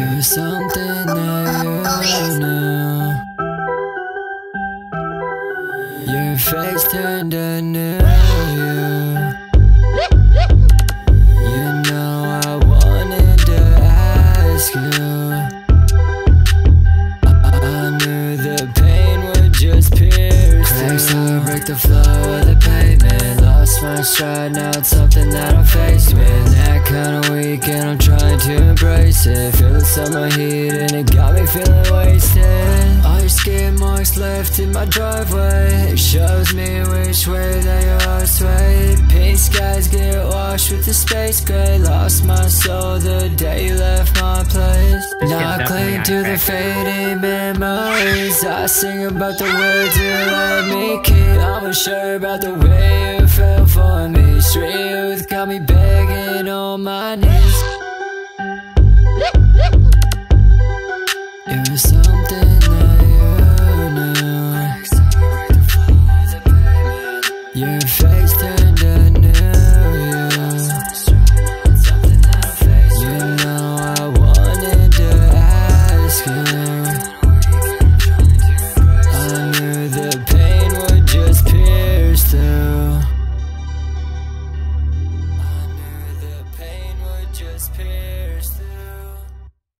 It was something that you. Your face turned anew. You know I wanted to ask you. I, knew the pain would just pierce. Break the flow of the pavement. Lost my stride, now it's something that I'm faced with. Kinda weak, and I'm trying to embrace it. Feel the summer heat, and it got me feeling wasted. All your skid marks left in my driveway. It shows me which way they are swayed. Pink skies get washed with the space gray. Lost my soul the day you left my place. Not cling to the fading memories. I sing about the words you let me keep. I'm unsure about the way you felt for me. Street youth got me begging on my knees. Something tears.